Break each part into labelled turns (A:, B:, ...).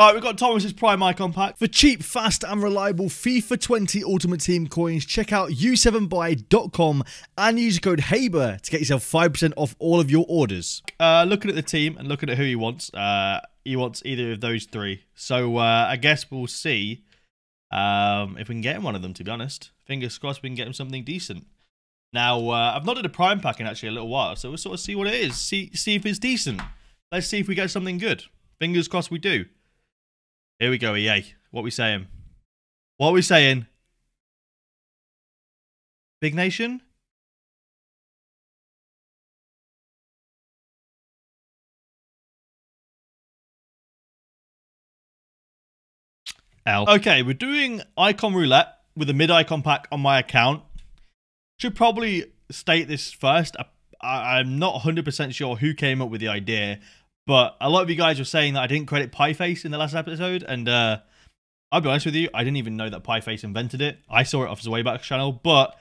A: Alright, we've got Thomas's Prime Icon Pack. For cheap, fast, and reliable FIFA 20 Ultimate Team coins, check out u7buy.com and use code HABER to get yourself 5% off all of your orders. Uh, looking at the team and looking at who he wants, uh, he wants either of those three. So uh, I guess we'll see um, if we can get him one of them, to be honest. Fingers crossed we can get him something decent. Now, uh, I've not did a Prime Pack in actually a little while, so we'll sort of see what it is. See, see if it's decent. Let's see if we get something good. Fingers crossed we do. Here we go, EA. What we saying? What we saying? Big Nation? L. Okay, we're doing icon roulette with a mid icon pack on my account. Should probably state this first. I, am not 100% sure who came up with the idea, but a lot of you guys were saying that I didn't credit Pieface in the last episode, and uh, I'll be honest with you, I didn't even know that Pieface invented it. I saw it off his Wayback channel, but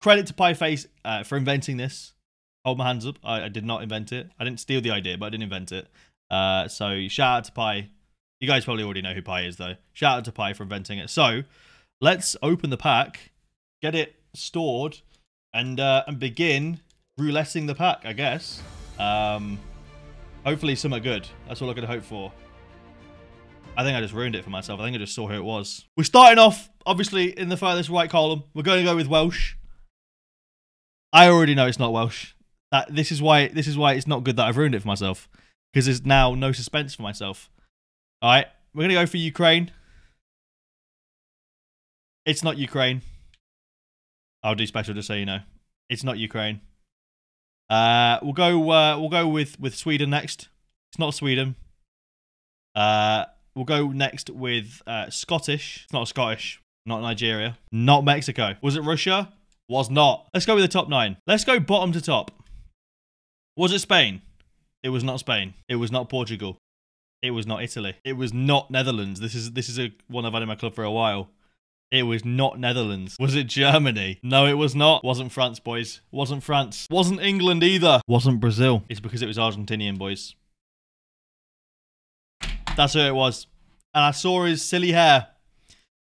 A: credit to Pieface uh, for inventing this. Hold my hands up. I, I, did not invent it. I didn't steal the idea, but I didn't invent it. Uh, so shout out to Pie. You guys probably already know who Pie is, though. Shout out to Pie for inventing it. So let's open the pack, get it stored, and uh, and begin rouletting the pack, I guess. Um, hopefully some are good. That's all I could hope for. I think I just ruined it for myself. I think I just saw who it was. We're starting off, obviously, in the furthest right column. We're going to go with Welsh. I already know it's not Welsh. That this is why this is why it's not good that I've ruined it for myself because there's now no suspense for myself. All right, we're gonna go for Ukraine. It's not Ukraine. I'll do special just so you know. It's not Ukraine. Uh, we'll go. Uh, we'll go with with Sweden next. It's not Sweden. Uh, we'll go next with uh, Scottish. It's not Scottish. Not Nigeria. Not Mexico. Was it Russia? Was not. Let's go with the top nine. Let's go bottom to top. Was it Spain? It was not Spain. It was not Portugal. It was not Italy. It was not Netherlands. This is this is a one I've had in my club for a while. It was not Netherlands. Was it Germany? No, it was not. Wasn't France, boys. Wasn't France. Wasn't England either. Wasn't Brazil. It's because it was Argentinian, boys. That's who it was. And I saw his silly hair.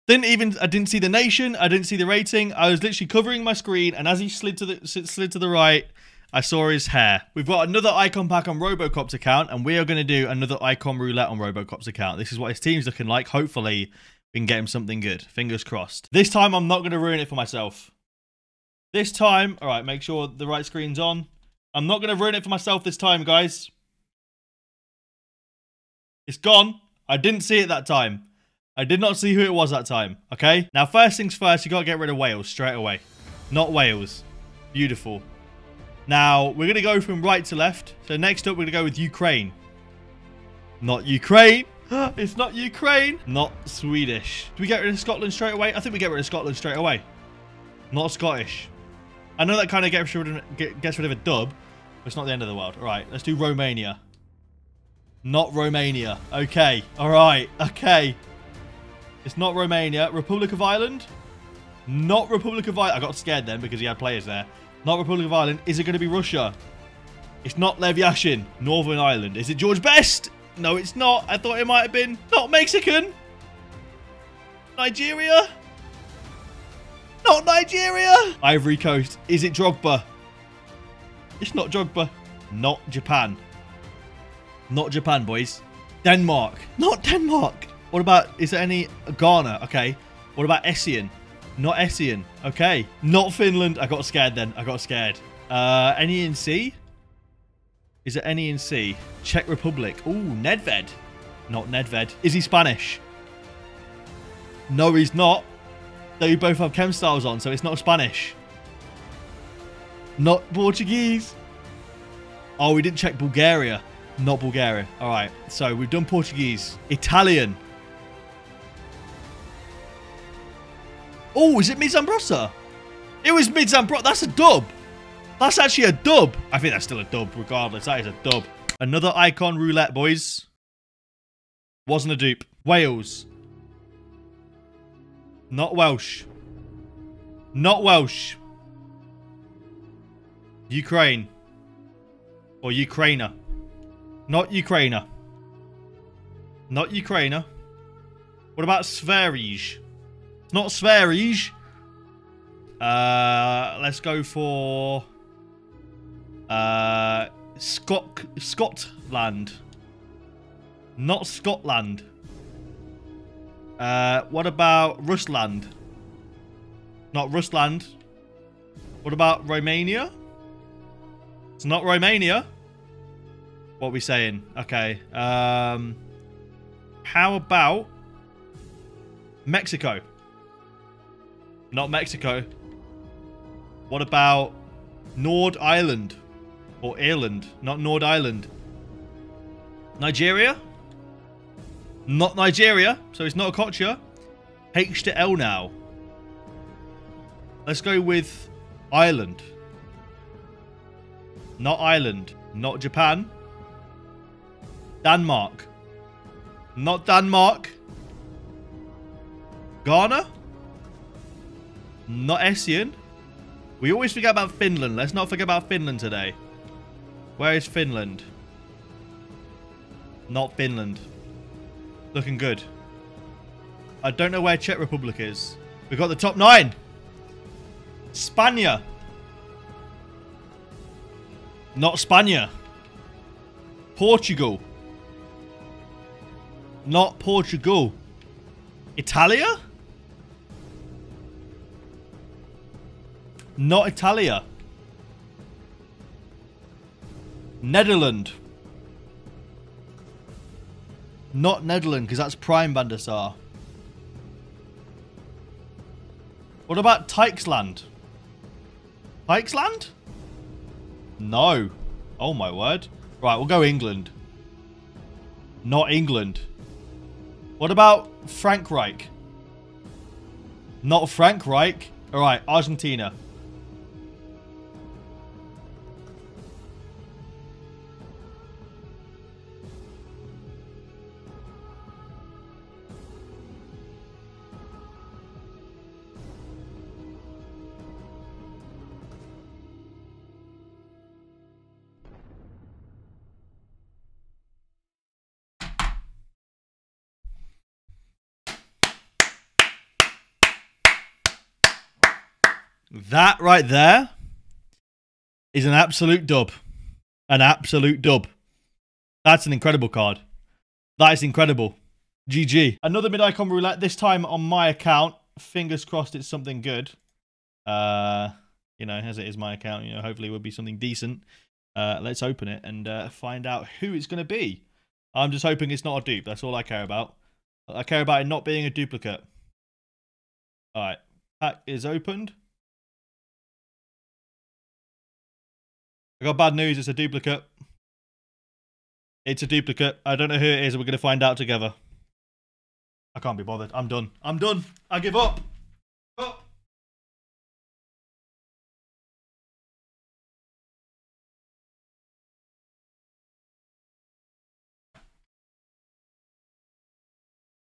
A: Didn't even I didn't see the nation. I didn't see the rating. I was literally covering my screen, and as he slid to the slid to the right, I saw his hair. We've got another icon pack on Robocop's account, and we are going to do another icon roulette on Robocop's account. This is what his team's looking like. Hopefully, can get him something good. Fingers crossed. This time, I'm not going to ruin it for myself. This time, all right, make sure the right screen's on. I'm not going to ruin it for myself this time, guys. It's gone. I didn't see it that time. I did not see who it was that time, okay? Now, first things first, you got to get rid of Wales straight away. Not Wales. Beautiful. Now, we're going to go from right to left. So next up, we're going to go with Ukraine. Not Ukraine. it's not Ukraine. Not Swedish. Do we get rid of Scotland straight away? I think we get rid of Scotland straight away. Not Scottish. I know that kind of gets rid of, gets rid of a dub. But it's not the end of the world. All right, let's do Romania. Not Romania. Okay. All right. Okay. It's not Romania. Republic of Ireland? Not Republic of Ireland. I got scared then because he had players there. Not Republic of Ireland. Is it going to be Russia? It's not Lev Yashin. Northern Ireland. Is it George Best? No, it's not. I thought it might have been. Not Mexican. Nigeria? Not Nigeria. Ivory Coast. Is it Drogba? It's not Drogba. Not Japan. Not Japan, boys. Denmark. Not Denmark. What about, is there any Ghana? Okay. What about Essien? Not Essien. Okay. Not Finland. I got scared then. I got scared. Uh, any in C? Is it any in C? Czech Republic. Ooh, Nedved. Not Nedved. Is he Spanish? No, he's not. They both have chem styles on, so it's not Spanish. Not Portuguese. Oh, we didn't check Bulgaria. Not Bulgaria. All right, so we've done Portuguese. Italian. Oh, is it Mid Zambrotta? It was Mid Zambrotta. That's a dub. That's actually a dub. I think that's still a dub, regardless. That is a dub. Another icon roulette, boys. Wasn't a dupe. Wales. Not Welsh. Not Welsh. Ukraine. Or Ukrainer. Not Ukrainer. Not Ukraine. What about Sverige? It's not Sverige. Uh, let's go for uh, Scot Scotland. Not Scotland. Uh, what about Rusland? Not Rusland. What about Romania? It's not Romania. What are we saying? Okay. Um, how about Mexico? Not Mexico. What about Nord Island? Or Ireland? Not Nord Island. Nigeria? Not Nigeria, so it's not a Okocha. H to L now. Let's go with Ireland. Not Ireland. Not Japan. Denmark. Not Denmark. Ghana. Not Essien. We always forget about Finland. Let's not forget about Finland today. Where is Finland? Not Finland. Looking good. I don't know where Czech Republic is. We've got the top nine. Spania. Not Spania. Portugal. Not Portugal. Italia? Not Italia. Netherlands. Not Netherlands, because that's Prime Van der Sar. What about Tyskland? Tyskland? No. Oh my word. Right, we'll go England. Not England. What about Frankreich? Not Frankreich. Alright, Argentina. That right there is an absolute dub. An absolute dub. That's an incredible card. That is incredible. GG. Another mid-icon roulette, this time on my account. Fingers crossed it's something good. Uh, you know, as it is my account, you know, hopefully it will be something decent. Uh, let's open it and uh, find out who it's going to be. I'm just hoping it's not a dupe. That's all I care about. I care about it not being a duplicate. All right. Pack is opened. I got bad news. It's a duplicate. It's a duplicate. I don't know who it is. We're going to find out together. I can't be bothered. I'm done. I'm done. I give up.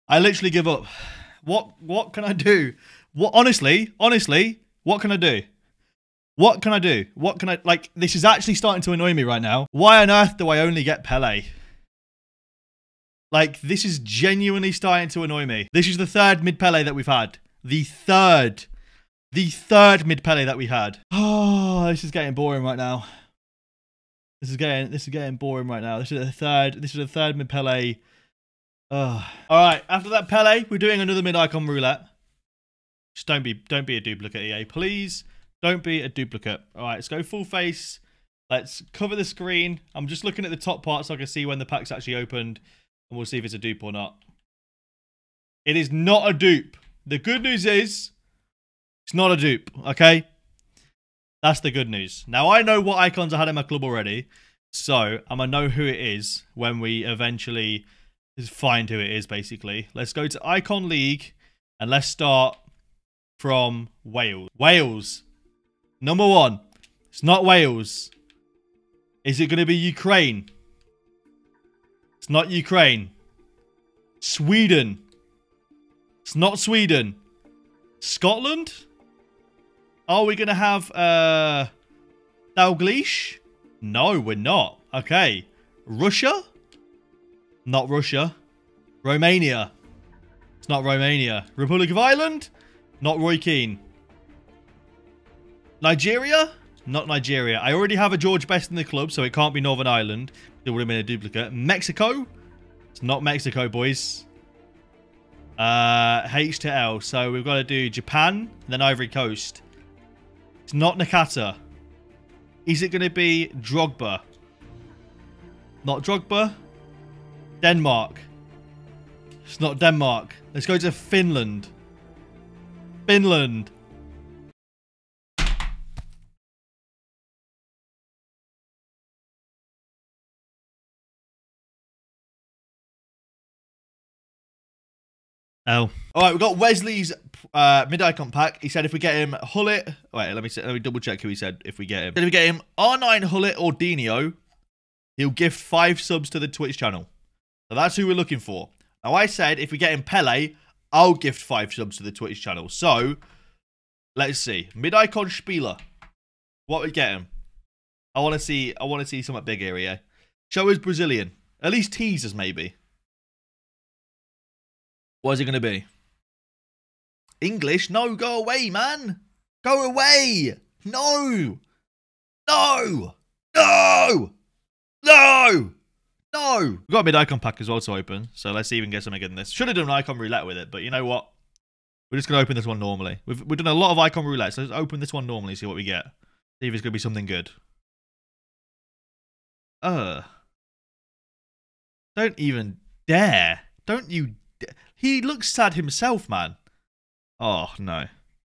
A: I literally give up. What what can I do? What honestly, honestly, what can I do? What can I do? What can I like? This is actually starting to annoy me right now. Why on earth do I only get Pele? Like, this is genuinely starting to annoy me. This is the third mid Pele that we've had. The third. The third mid Pele that we had. Oh, this is getting boring right now. This is getting this is getting boring right now. This is the third. This is the third mid Pele. Oh. All right. After that Pele, we're doing another mid icon roulette. Just don't be don't be a duplicate, EA, please. Don't be a duplicate. All right, let's go full face. Let's cover the screen. I'm just looking at the top part so I can see when the pack's actually opened. And we'll see if it's a dupe or not. It is not a dupe. The good news is it's not a dupe, okay? That's the good news. Now, I know what icons I had in my club already. So, I'm going to know who it is when we eventually find who it is, basically. Let's go to Icon League. And let's start from Wales. Wales. Number one. It's not Wales. Is it going to be Ukraine? It's not Ukraine. Sweden. It's not Sweden. Scotland? Are we going to have uh, Dalglish? No, we're not. Okay. Russia? Not Russia. Romania. It's not Romania. Republic of Ireland? Not Roy Keane. Nigeria? Not Nigeria. I already have a George Best in the club, so it can't be Northern Ireland. It would have been a duplicate. Mexico? It's not Mexico, boys. Uh, H to L. So we've got to do Japan, and then Ivory Coast. It's not Nakata. Is it going to be Drogba? Not Drogba. Denmark. It's not Denmark. Let's go to Finland. Finland. Oh. All right, we've got Wesley's uh, mid-icon pack. He said if we get him Gullit... Wait, let me see, let me double check who he said if we get him. If we get him R9 Gullit or Dino, he'll gift five subs to the Twitch channel. So that's who we're looking for. Now, I said if we get him Pele, I'll gift five subs to the Twitch channel. So, let's see. Mid-icon Spieler. What we get him? I want to see I want to see something big here, yeah? Show us Brazilian. At least teasers, maybe. What is it going to be? English? No, go away, man. Go away. No. No. No. No. No. We've got a mid-icon pack as well to open. So let's see even get something in this. Should have done an icon roulette with it, but you know what? We're just going to open this one normally. We've, we've done a lot of icon roulette, so let's open this one normally see what we get. See if it's going to be something good. Uh. Don't even dare. Don't you he looks sad himself, man. Oh, no.